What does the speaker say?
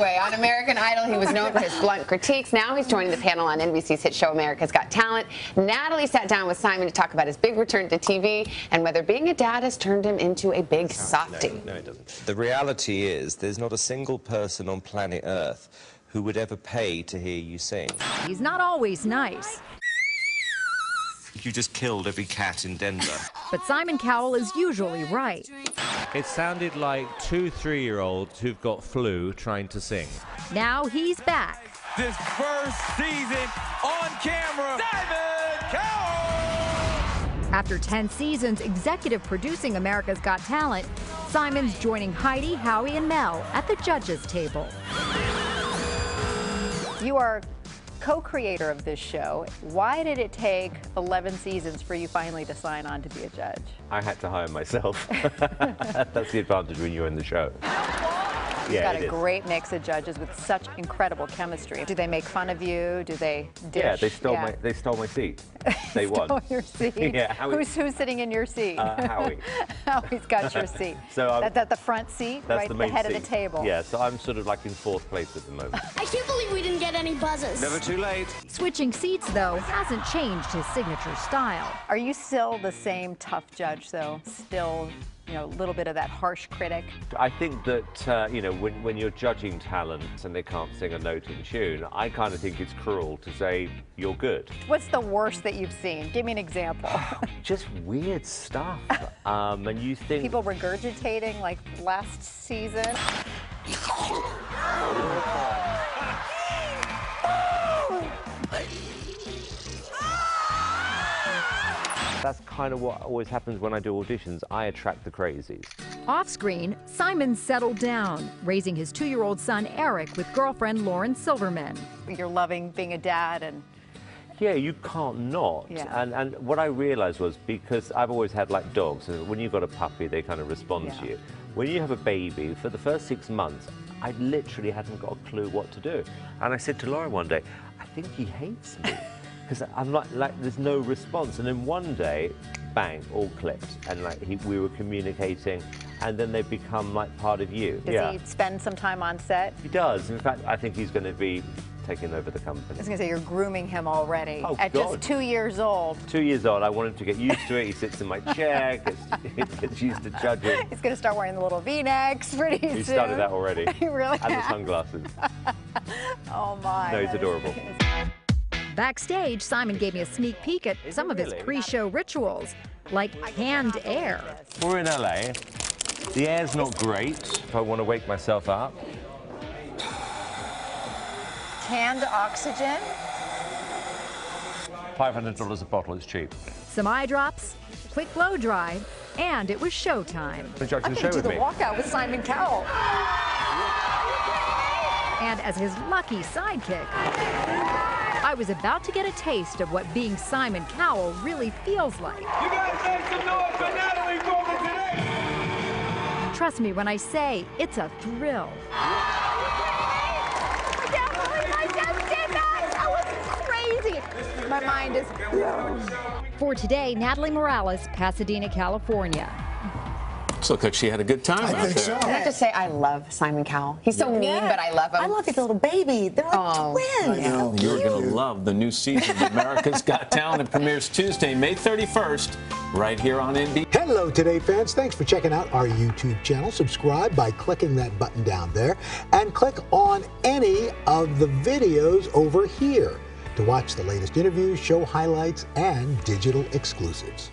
Anyway, on American Idol, he was known for his blunt critiques. Now he's joining the panel on NBC's hit show America's Got Talent. Natalie sat down with Simon to talk about his big return to TV and whether being a dad has turned him into a big softie. No, no, it doesn't. The reality is there's not a single person on planet Earth who would ever pay to hear you sing. He's not always nice. You just killed every cat in Denver. But Simon Cowell is usually right. It sounded like two three-year-olds who've got flu trying to sing. Now he's back. This first season on camera, Simon Cowell! After 10 seasons executive producing America's Got Talent, Simon's joining Heidi, Howie, and Mel at the judges' table. You are co-creator of this show. Why did it take 11 seasons for you finally to sign on to be a judge? I had to hire myself. That's the advantage when you're in the show. You've Yeah, got a is. great mix of judges with such incredible chemistry. Do they make fun of you? Do they dish? Yeah, they stole Yeah. my they stole my seat. They won. Stole your seat. Yeah, Howie- who's who's sitting in your seat? Uh, Howie. Howie's got your seat. So, um, that, that the front seat, That's right the at main the head seat. of the table. Yeah, so I'm sort of like in fourth place at the moment. I can't believe we didn't get any buzzes. Never too late. Switching seats, though, hasn't changed his signature style. Are you still the same tough judge, though? Still, you know, a little bit of that harsh critic? I think that uh, you know when, when you're judging talent and they can't sing a note in tune, I kind of think it's cruel to say you're good. What's the worst that you've seen? Give me an example. Just weird stuff. um, and you think People regurgitating like last season. that's kind of what always happens when I do auditions. I attract the crazies. Off screen, Simon settled down, raising his two year old son Eric with girlfriend Lauren Silverman. You're loving being a dad and Yeah, you can't not. Yeah. And and what I realized was because I've always had like dogs, and when you've got a puppy, they kind of respond to you. When you have a baby, for the first six months, I literally hadn't got a clue what to do. And I said to Lauren one day, I think he hates me. Because I'm like, like, there's no response. And then one day, bang, all clicked. And like, he, we were communicating, and then they become like part of you. does yeah. he spend some time on set? He does. In fact, I think he's going to be taking over the company. I was gonna say you're grooming him already. Oh, At God. just two years old. Two years old, I want him to get used to it. He sits in my chair, gets, gets used to judging. He's gonna start wearing the little V-necks pretty soon. He started that already. He really And the sunglasses. Oh my. No, he's adorable. Backstage, Simon gave me a sneak peek at Is some it of his pre show rituals, like canned air. We're in LA. The air's not great. If I want to wake myself up, Canned oxygen. $500 a bottle is cheap. Some eye drops, quick blow dry, and it was showtime. Would I'm gonna do with the me? walkout with Simon Cowell. And as his lucky sidekick, I was about to get a taste of what being Simon Cowell really feels like. You guys make some noise for Natalie Portman today! Trust me when I say it's a thrill. I can't believe I just did that. That was crazy. My mind is blown. For today, Natalie Morales, Pasadena, California. Looks like she had a good time out there. Can I just say I love Simon Cowell? He's so mean, but I love him. I love his little baby. They're like Oh, twins. You're going to love the new season of America's Got Talent. It premieres Tuesday, May 31st, right here on NBC. Hello, Today fans. Thanks for checking out our YouTube channel. Subscribe by clicking that button down there and click on any of the videos over here to watch the latest interviews, show highlights, and digital exclusives.